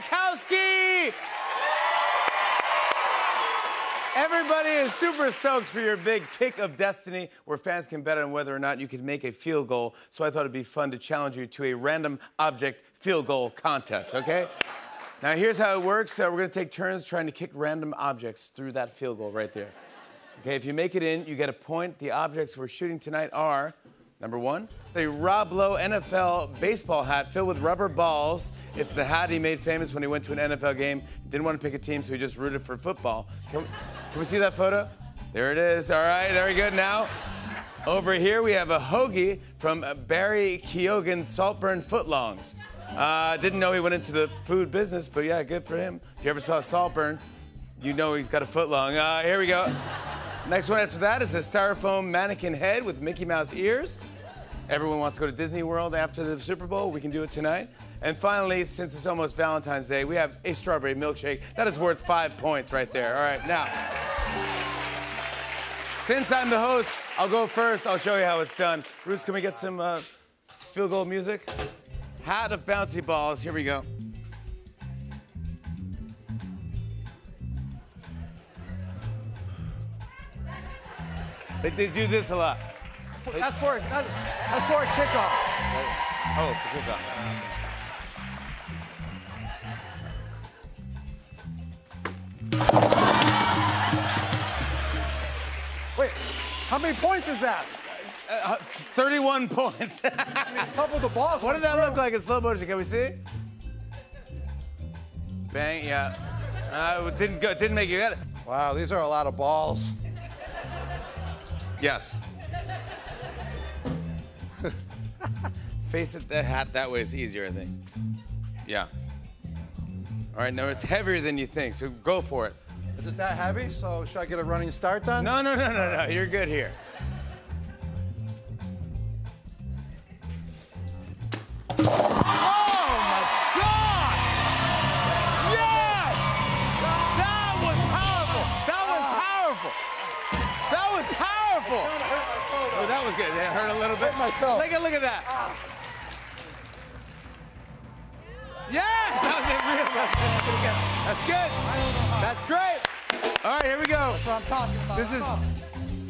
Gronkowski! Everybody is super stoked for your big kick of destiny, where fans can bet on whether or not you can make a field goal. So I thought it'd be fun to challenge you to a random object field goal contest, okay? Now, here's how it works. Uh, we're gonna take turns trying to kick random objects through that field goal right there. Okay, if you make it in, you get a point. The objects we're shooting tonight are number one, the Rob Lowe NFL baseball hat filled with rubber balls. It's the hat he made famous when he went to an NFL game. Didn't want to pick a team, so he just rooted for football. Can we, can we see that photo? There it is. All right, very good. Now, over here we have a hoagie from Barry Keoghan's Saltburn Footlongs. Uh, didn't know he went into the food business, but yeah, good for him. If you ever saw Saltburn, you know he's got a footlong. Uh, here we go. Next one after that is a styrofoam mannequin head with Mickey Mouse ears. Everyone wants to go to Disney World after the Super Bowl. We can do it tonight. And finally, since it's almost Valentine's Day, we have a strawberry milkshake. That is worth five points right there. All right, now, since I'm the host, I'll go first. I'll show you how it's done. Bruce, can we get some uh, field goal music? Hat of bouncy balls. Here we go. They, they do this a lot. That's for that, that's for a kickoff. Oh, the kickoff. Wait, how many points is that? Uh, 31 points. A couple of the balls. what did that look like in slow motion? Can we see? Bang, yeah. Uh, it didn't go, didn't make you get it. Wow, these are a lot of balls. Yes. Face it, the hat that way is easier, I think. Yeah. All right, no, it's heavier than you think, so go for it. Is it that heavy? So should I get a running start then? No, no, no, no, no, you're good here. Hurt a little bit. Hurt my toe. Look at look at that. Yes! That was. Real- That's good. That's great. All right, here we go. That's what I'm talking about. This is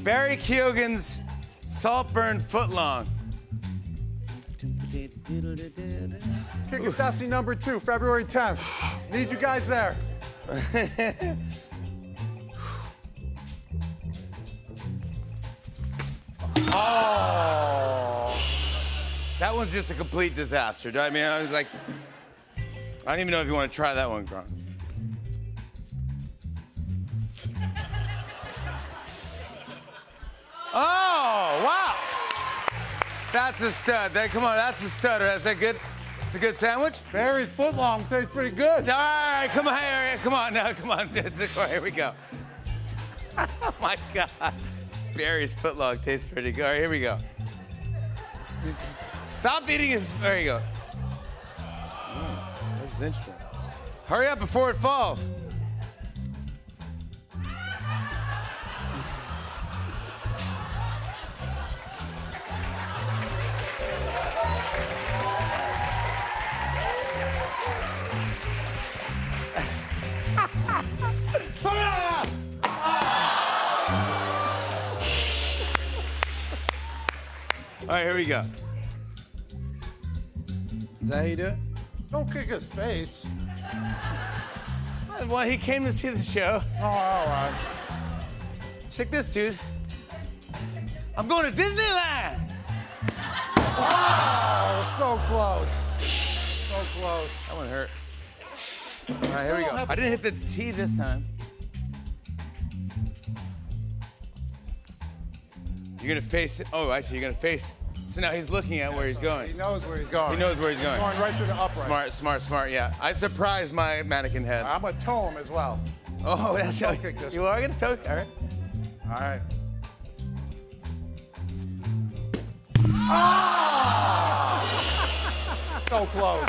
Barry Keoghan's Saltburn Footlong. Kick of Destiny number two, February 10th. Need you guys there. one's just a complete disaster. I mean, I was like, I don't even know if you want to try that one, Gronk. Oh, wow. That's a stud. That, come on, that's a stutter. That's a good, it's a good sandwich. Barry's footlong tastes pretty good. All right, come on, here, come on now, come on. This is- Here we go. oh my God. Barry's footlong tastes pretty good. All right, here we go. Stop eating his. There you go. Mm, this is interesting. Hurry up before it falls. Right, here we go. Is that how you do it? Don't kick his face. Well, he came to see the show. Oh, all right. Check this, dude. I'm going to Disneyland. Oh, so close. So close. That one hurt. All right, here we go. I didn't hit the T this time. You're gonna face it. Oh, I see. You're gonna face. So now he's looking at where he's going. He knows where he's going. He knows where he's going. Going right through the upright. Smart, smart, smart. Yeah. I surprised my mannequin head. I'm gonna toe him as well. Oh, that's how this you are gonna toe. All right. All right. Ah! so close.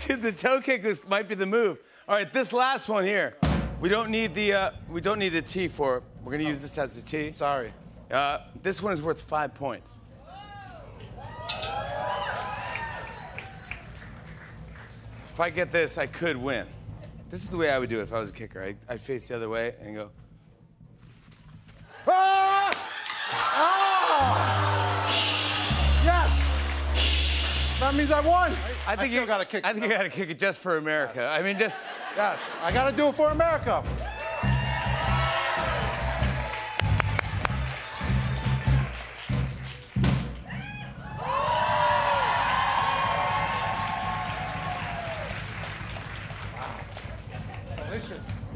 Dude, the toe kick might be the move. All right, this last one here. We don't need the uh, we don't need the T for it. We're gonna use this as a T. Sorry. Uh, this one is worth five points. If I get this, I could win. This is the way I would do it if I was a kicker. I, I face the other way and go. Ah! Ah! Yes. That means I won. I think still you got to kick. I think you got to kick it just for America. I mean, just. Yes, I got to do it for America.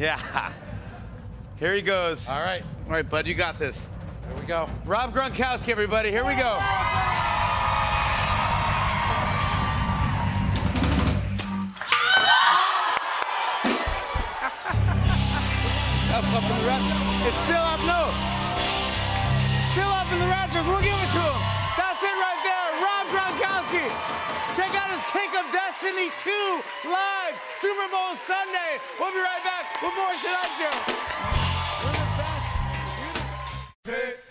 Yeah. Here he goes. All right, All right, bud, you got this. here we go. Rob Gronkowski, everybody. Here we go. up, up in the rafters. It's still up, no. Still up in the rafters. We'll give it to him. Check out his Kick of Destiny 2 live Super Bowl Sunday. We'll be right back with more Should I Do. We're the best. We're the